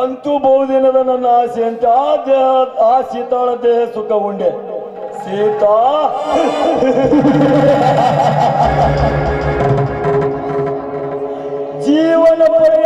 ಅಂತೂ ಬಹುದಿನದ ನನ್ನ ಆಸೆ ಅಂತ ಆ ಸೀತಾಳ ದೇಹ ಸುಖ ಉಂಡೆ. ಸೀತಾ? ಜೀವನ ಪರ್ಯಂತರ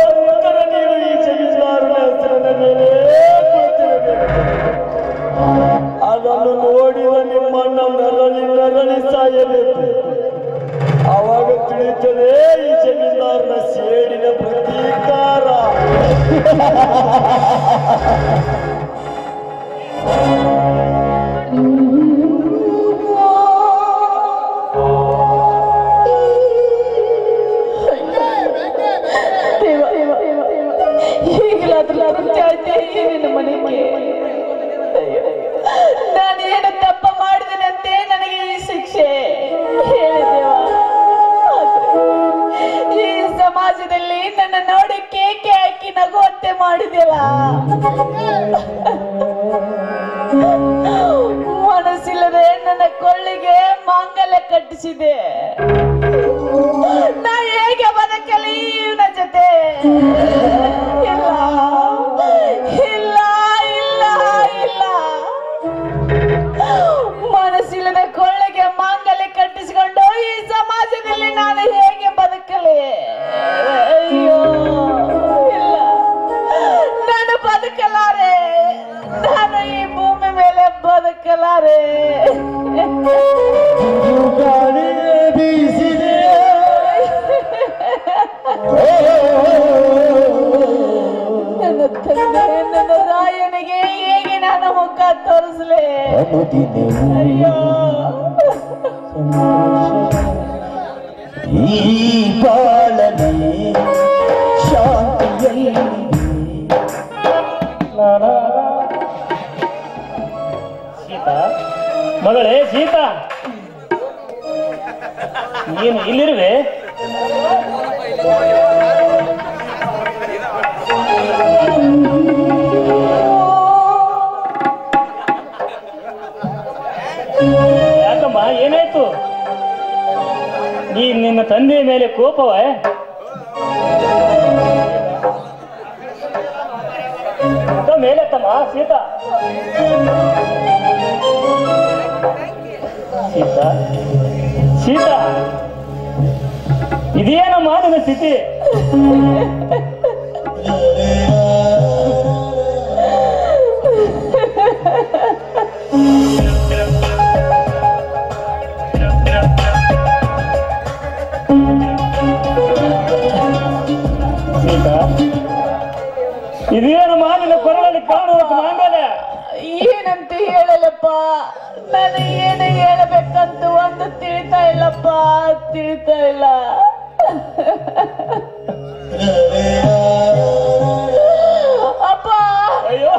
ಮಾಡಿದೆಲ್ಲ ಮನಸ್ಸಿಲ್ಲದೆ ನನ್ನ ಕೊಳ್ಳಿಗೆ ಮಾಂಗಲ್ಯ ಕಟ್ಟಿಸಿದೆ. ನಾ ಹೇಗೆ ಬದುಕಲಿ ಇವನ ಜೊತೆ? ಇಲ್ಲ ಇಲ್ಲ ಇಲ್ಲ ಇಲ್ಲ. ಮನಸ್ಸಿಲ್ಲದ ಕೊಳ್ಳಿಗೆ ಮಾಂಗಲ್ಯ ಕಟ್ಟಿಸಿಕೊಂಡು ಈ ಸಮಾಜದಲ್ಲಿ ನಾನು ಬದುಕಲಾರೆ ಗಾಳಿ ಬೀಸಿದೆ ನನ್ನ ತಂದೆ ನನ್ನ ರಾಯನಿಗೆ ಹೇಗೆ ನಾನು ಮುಖ ತೋರಿಸ್ಲೆ ಅಯ್ಯೋ ಮಗಳೇ ಸೀತಾ. ನೀನು ಇಲ್ಲಿರುವೆ. ಯಾಕಮ್ಮ ಏನಾಯ್ತು? ನೀ ನಿನ್ನ ತಂದೆಯ ಮೇಲೆ ಕೋಪವೇ ಮೇಲೆತ್ತಮ್ಮ ಸೀತಾ. ಸೀತಾ ಸೀತಾ ಇದೇನಮ್ಮ ನಿನ್ನ ಸ್ಥಿತಿ? ಏನಂತ ಹೇಳಲಪ್ಪ ನಾನು ಏನು ಹೇಳಬೇಕಂತ ಒಂದು ತಿಳಿತಾ ಇಲ್ಲಪ್ಪ ತಿಳಿತಾ ಇಲ್ಲ. ಅಪ್ಪ! ಅಯ್ಯೋ.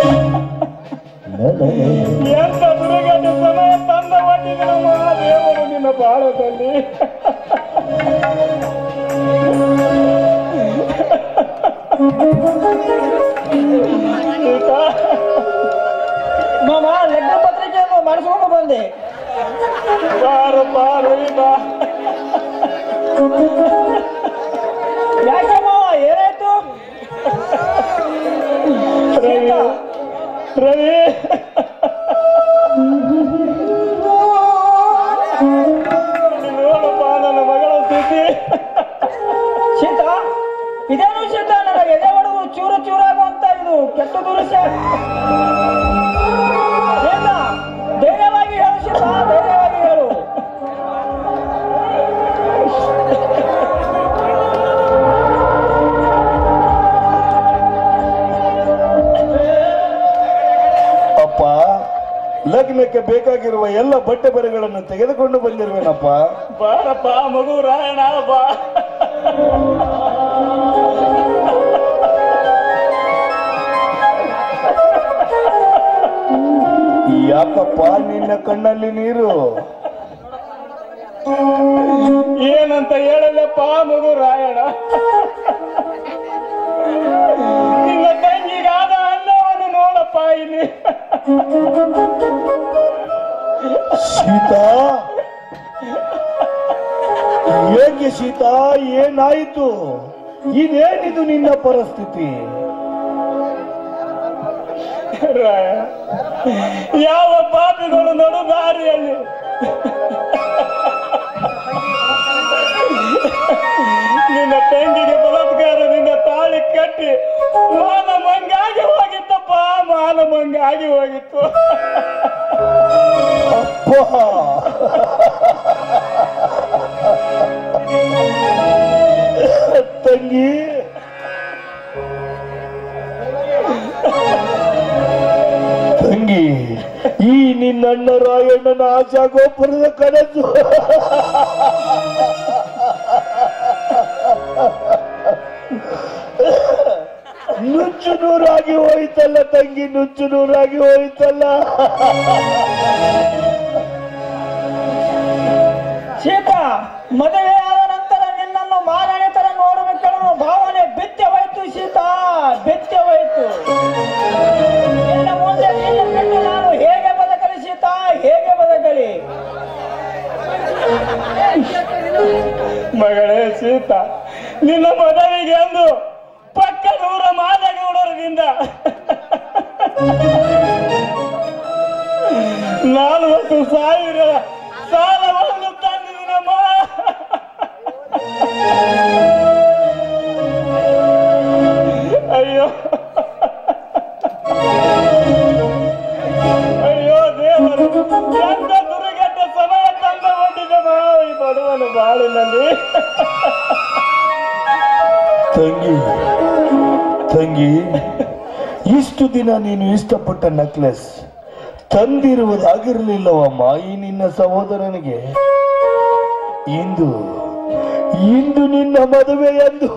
ಏನಮ್ಮ ಎಂತ ದುರ್ಗದ ಸಮಯ ತಂದ ಒಟ್ಟಿದನಮ್ಮ ದೇವರು ನಿನ್ನ ಬಾಳದಲ್ಲಿ ಸೀತಾ ಮಾಮ ಲಗ್ನ ಪತ್ರಿಕೆಯನ್ನು ಮಾಡಿಸ್ಕೊಂಡು ಬಂದೆ ಬಾರು ಬಾರು ಬಾ ನೋಡಪ್ಪ ನನ್ನ ಮಗಳ ಸ್ಥಿತಿ ಸೀತಾ ಇದೇನು ಸೀತಾ ನನಗೆ ಎದೆ ಹೊಡೆದು ಚೂರು ಚೂರಾಗುವಂತ ಇದು ಕೆಟ್ಟ ದುರುಷ್ಯ ಎಲ್ಲ ಬಟ್ಟೆ ಬರೆಗಳನ್ನು ತೆಗೆದುಕೊಂಡು ಬಂದಿರುವೆನಪ್ಪ. ಬಾರಪ್ಪ ಮಗು ರಾಯಣ ಬಾ. ಯಾಕಪ್ಪ ನಿನ್ನ ಕಣ್ಣಲ್ಲಿ ನೀರು? ಏನಂತ ಹೇಳಲ್ಲಪ್ಪ ಮಗು ರಾಯಣ ಸೀತಾ, ಏನಾಯಿತು? ಇದೇನಿದು ನಿನ್ನ ಪರಿಸ್ಥಿತಿ? ಯಾವ ಪಾಪಿಗಳು ನಡು ದಾರಿಯಲ್ಲಿ? ನಿನ್ನ ತಂಗಿಗೆ ಬಲಾತ್ಕಾರದಿಂದ ತಾಳಿ ಕಟ್ಟಿ ಮಾನ ಮಂಗಾಗಿ ಹೋಗಿತ್ತಪ್ಪ ಮಾನ ಮಂಗಾಗಿ ಹೋಗಿತ್ತು. ಅಪ್ಪ. ತಂಗಿ. ತಂಗಿ, ಈ ನಿನ್ನಣ್ಣ ರಾಯಣ್ಣನ ಆಶಾ ಗೋಪುರದ ಕನಸು. ನುಚ್ಚು ನೂರಾಗಿ ಹೋಯ್ತಲ್ಲ ತಂಗಿ, ನುಚ್ಚು ನೂರಾಗಿ ಹೋಯ್ತಲ್ಲ. ಸೀತಾ ಮದುವೆ ಬಿತ್ಯವಾಯ್ತು ನಿನ್ನ ಮುಂದೆ ನಾನು ಹೇಗೆ ಬದುಕಲಿ ಸೀತಾ? ಹೇಗೆ ಬದುಕಲಿ? ಮಗಳೇ ಸೀತಾ, ನಿನ್ನ ಮದುವೆಗೆ ಎಂದು ಪಕ್ಕದೂರ ಮಾದಗೌಡರದಿಂದ ನಾಲ್ವತ್ತು ಸಾವಿರ ಅಯ್ಯೋ. ಅಯ್ಯೋ ದೇವರು ಎಂತ ದುರ್ಗಟ್ಟ ಸಮಯ ತಂದ ಹೊಂದಿದಮ್ಮ ಈ ಬಡವನ ಬಾಳಿನಲ್ಲಿ. ತಂಗಿ ತಂಗಿ, ಇಷ್ಟು ದಿನ ನೀನು ಇಷ್ಟಪಟ್ಟ ನೆಕ್ಲೆಸ್ ತಂದಿರುವುದಾಗಿರಲಿಲ್ಲವಮ್ಮ, ಈ ನಿನ್ನ ಸಹೋದರನಿಗೆ. ಇಂದು ಇಂದು ನಿನ್ನ ಮದುವೆ ಎಂದು.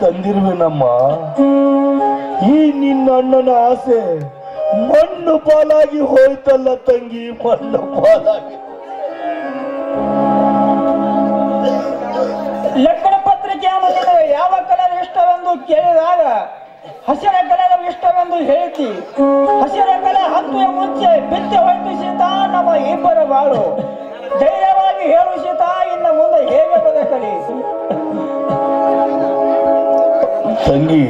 ತಂದಿರ್ವಿ ನಮ್ಮ ಈ ನಿನ್ನ ಅಣ್ಣನ ಆಸೆ, ಮಣ್ಣು ಪಾಲಾಗಿ ಹೋಯ್ತಲ್ಲ ತಂಗಿ, ಮಣ್ಣು ಪಾಲಾಗಿ. ಲಕ್ಷಣ ನಿನಗೆ ಯಾವ ಕಲರ್ ಇಷ್ಟವೆಂದು ಕೇಳಿದಾಗ ಹಸಿರ ಕಲರ್ ಇಷ್ಟವೆಂದು ಹೇಳ್ತಿ. ಹಸಿರ ಹತ್ತು ಹತ್ತುವ ಮುಂಚೆ ಬಿತ್ತೆ ಹೋಯ್ತು ನಮ್ಮ ಇಬ್ಬರ ಬಾಳು. ಧೈರ್ಯವಾಗಿ ಹೇಳು ಸೀತಾ, ಇನ್ನ ಮುಂದೆ ಹೇಗೆ ಬದುಕಲಿ ತಂಗಿ,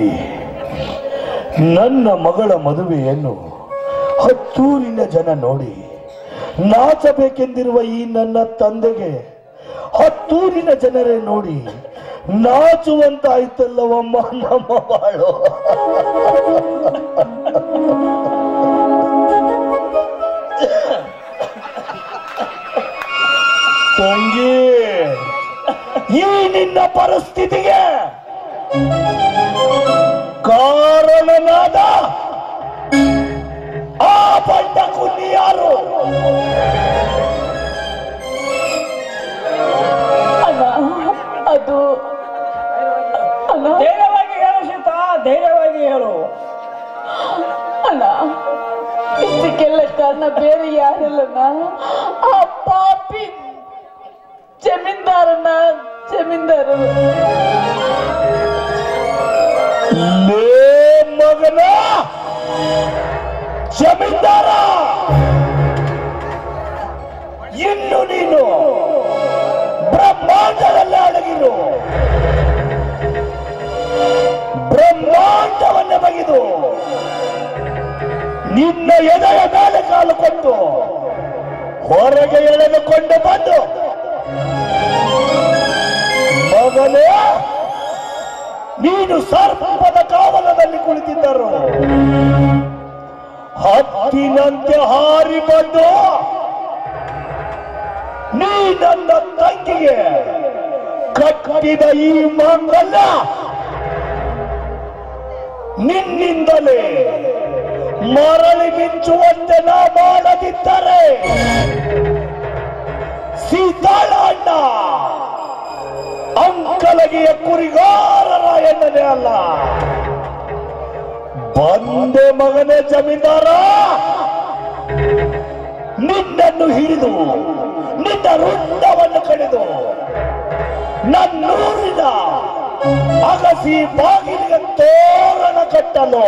ನನ್ನ ಮಗಳ ಮದುವೆಯನ್ನು ಹತ್ತೂರಿನ ಜನ ನೋಡಿ ನಾಚಬೇಕೆಂದಿರುವ ಈ ನನ್ನ ತಂದೆಗೆ ಹತ್ತೂರಿನ ಜನರೇ ನೋಡಿ ನಾಚುವಂತಾಯ್ತಲ್ಲವಮ್ಮ ನಮ್ಮ ಬಾಳು ತಂಗಿ ಈ ನಿನ್ನ ಪರಿಸ್ಥಿತಿಗೆ ಕಾರಣನಾದ ಆ ಬಂಡ ಕುನ್ನಿ ಯಾರು? ಇನ್ನು ನೀನು ಬ್ರಹ್ಮಾಂಡದಲ್ಲಿ ಅಡಗಿರು. ಬ್ರಹ್ಮಾಂಡವನ್ನ ಬಗೆದು ನಿನ್ನ ಎದೆಯ ಮೇಲೆ ಕಾಲು ಕೊಟ್ಟು ಹೊರಗೆ ಎಳೆದುಕೊಂಡು ಬಂದು ಮಗನೇ, ನೀನು ಸರ್ಪದ ಕಾವಲದಲ್ಲಿ ಕುಳಿತಿದ್ದರು. ಹತ್ತಿನಂತೆ ಹಾರಿ ಬಂದು ನೀ ನನ್ನ ತಂಗಿಗೆ ಕಟ್ಟಿದ ಈ ಮಂಗಲ್ಲ ನಿನ್ನಿಂದಲೇ ಮರಳಿ ಮಿಂಚುವಂತೆ ನಾ ಮಾಡದಿದ್ದರೆ ಸೀತಾಳಣ್ಣ ಅಂಕಲಗಿಯ ಕುರಿಗಾರರ ಎನ್ನದೇ ಅಲ್ಲ. ಬಂದೆ ಮಗನೇ ಜಮೀನ್ದಾರ. ನಿನ್ನನ್ನು ಹಿಡಿದು ನಿನ್ನ ರುಂಡವನ್ನು ಕಡಿದು ನನ್ನೂರಿದ ಅಗಸಿ ಬಾಗಿಲಿಗೆ ತೋರಣ ಕಟ್ಟಲು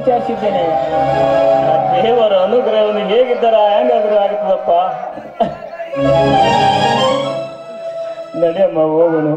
ವಿಚಾರಿಸಿದ್ದೇನೆ. ದೇವರ ಅನುಗ್ರಹವನ್ನು ಹೇಗಿದ್ದಾರ ಹೆಂಗಾದ್ರೂ ಆಗುತ್ತದಪ್ಪ ನಡೆಯಮ್ಮ ಹೋಗೋಣ.